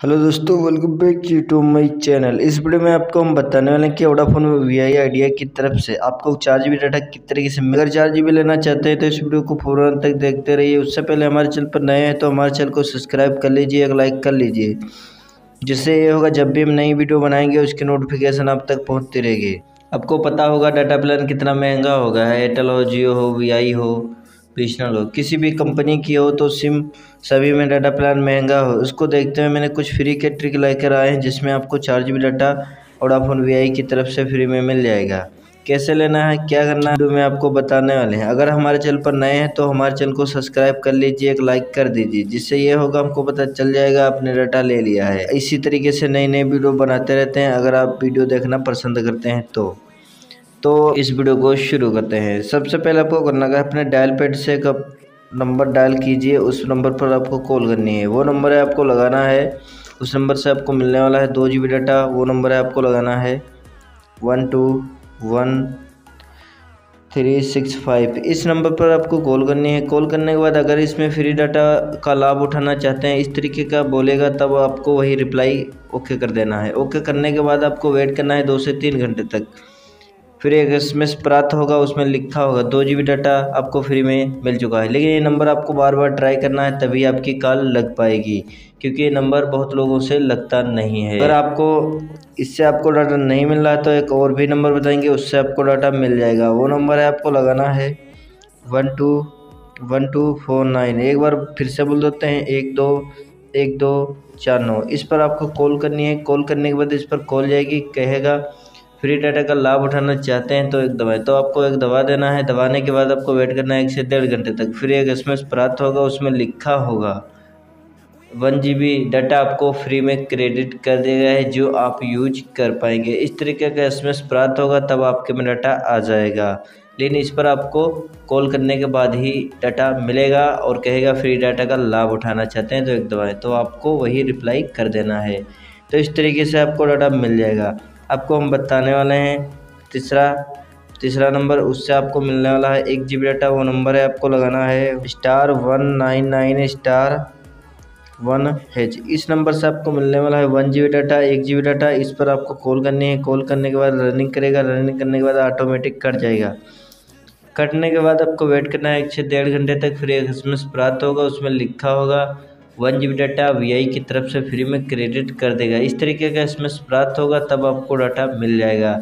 Hello दोस्तों welcome back you to my channel इस video में आपको हम बताने वाले हैं कि वोडाफोन में वी आई आइडिया की तरफ़ से आपको चार जी डाटा किस तरीके से, अगर चार जी लेना चाहते हैं तो इस वीडियो को पूरा तक देखते रहिए। उससे पहले हमारे चैनल पर नए हैं तो हमारे चैनल को सब्सक्राइब कर लीजिए एक लाइक कर लीजिए, जिससे ये होगा जब भी हम नई वीडियो बनाएँगे, उसकी नोटिफिकेशन आप तक पहुँचती रहेगी। आपको पता होगा डाटा प्लान कितना महँगा होगा एयरटेल हो जियो हो वी आई हो। बीएसएनएल हो, किसी भी कंपनी की हो तो सिम सभी में डाटा प्लान महँगा हो, उसको देखते हुए मैंने कुछ फ्री के ट्रिक लेकर आए हैं जिसमें आपको चार जी डाटा वोडाफोन वी की तरफ़ से फ्री में मिल जाएगा। कैसे लेना है, क्या करना है, मैं आपको बताने वाले हैं। अगर हमारे चैनल पर नए हैं तो हमारे चैनल को सब्सक्राइब कर लीजिए, एक लाइक कर दीजिए, जिससे ये होगा हमको पता चल जाएगा आपने डाटा ले लिया है। इसी तरीके से नई नई वीडियो बनाते रहते हैं। अगर आप वीडियो देखना पसंद करते हैं तो। तो इस वीडियो को शुरू करते हैं। सबसे पहले आपको करना है अपने डायल पैड से एक नंबर डायल कीजिए। उस नंबर पर आपको कॉल करनी है। वो नंबर है आपको लगाना है। उस नंबर से आपको मिलने वाला है दो जी बी डाटा। वो नंबर है आपको लगाना है one two one three six five. इस नंबर पर आपको कॉल करनी है। कॉल करने के बाद अगर इसमें फ्री डाटा का लाभ उठाना चाहते हैं, इस तरीके का बोलेगा, तब आपको वही रिप्लाई ओके कर देना है। ओके करने के बाद आपको वेट करना है दो से तीन घंटे तक। फिर एक एस प्राप्त होगा, उसमें लिखा होगा, दो जी बी डाटा आपको फ्री में मिल चुका है। लेकिन ये नंबर आपको बार बार ट्राई करना है, तभी आपकी कॉल लग पाएगी, क्योंकि ये नंबर बहुत लोगों से लगता नहीं है। अगर आपको इससे आपको डाटा नहीं मिल रहा है तो एक और भी नंबर बताएँगे, उससे आपको डाटा मिल जाएगा। वो नंबर है आपको लगाना है one two one two four nine एक बार फिर से बोल देते हैं, एक दो एक दो, चार नौ। इस पर आपको कॉल करनी है कॉल करने के बाद इस पर कॉल जाएगी, कहेगा फ्री डाटा का लाभ उठाना चाहते हैं तो एक दवाएँ तो आपको एक दवा देना है। दवाने के बाद आपको वेट करना है एक से डेढ़ घंटे तक। फिर एक एस प्राप्त होगा, उसमें लिखा होगा, वन जी डाटा आपको फ्री में क्रेडिट कर दिया गया है, जो आप यूज़ कर पाएँगे। इस तरीके का एस प्राप्त होगा, तब आपके में डाटा आ जाएगा। लेकिन इस पर आपको कॉल करने के बाद ही डाटा मिलेगा और कहेगा फ्री डाटा का लाभ उठाना चाहते हैं तो एक दवाएँ तो आपको वही रिप्लाई कर देना है। तो इस तरीके से आपको डाटा मिल जाएगा। आपको हम बताने वाले हैं। तीसरा तीसरा नंबर, उससे आपको मिलने वाला है एक जी डाटा वो नंबर है आपको लगाना है। Star one nine nine star one H इस नंबर से आपको मिलने वाला है वन जी बी डाटा एक जी डाटा इस पर आपको कॉल करनी है। कॉल करने के बाद रनिंग करेगा रनिंग करने के बाद ऑटोमेटिक कट जाएगा। कटने के बाद आपको वेट करना है एक से डेढ़ घंटे तक, फिर एक एस प्राप्त होगा, उसमें लिखा होगा वन जी डाटा वीआई की तरफ़ से फ्री में क्रेडिट कर देगा। इस तरीके का इसमें प्राप्त होगा, तब आपको डाटा मिल जाएगा।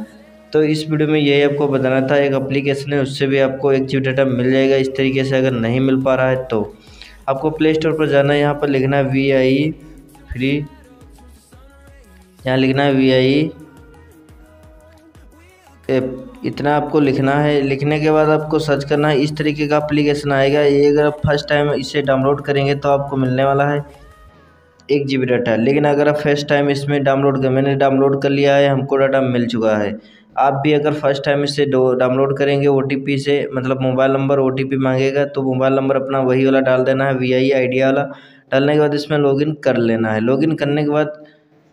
तो इस वीडियो में यही आपको बताना था, एक एप्लीकेशन है, उससे भी आपको एक जी डाटा मिल जाएगा। इस तरीके से अगर नहीं मिल पा रहा है तो। आपको प्ले स्टोर पर जाना है, यहाँ पर लिखना है वी आई फ्री यहाँ लिखना है वी आई इतना आपको लिखना है, लिखने के बाद आपको सर्च करना है, इस तरीके का एप्लीकेशन आएगा। ये अगर आप फ़र्स्ट टाइम इसे डाउनलोड करेंगे तो आपको मिलने वाला है एक जी बी डाटा लेकिन अगर आप फ़र्स्ट टाइम इसमें डाउनलोड कर, मैंने डाउनलोड कर लिया है, हमको डाटा मिल चुका है। आप भी अगर फ़र्स्ट टाइम इसे डाउनलोड करेंगे ओटीपी से मतलब मोबाइल नंबर ओटीपी मांगेगा तो मोबाइल नंबर अपना वही वाला डाल देना है वी आई वाला। डालने के बाद इसमें लॉगिन कर लेना है। लॉगिन करने के बाद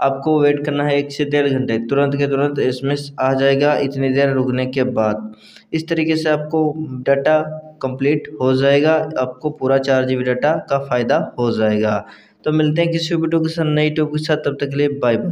आपको वेट करना है एक से डेढ़ घंटे। तुरंत के तुरंत एस आ जाएगा इतनी देर रुकने के बाद। इस तरीके से आपको डाटा कंप्लीट हो जाएगा, आपको पूरा चार जी डाटा का फ़ायदा हो जाएगा। तो मिलते हैं किसी वीडियो के साथ, नई टॉपिक के साथ, तब तक के लिए बाय बाय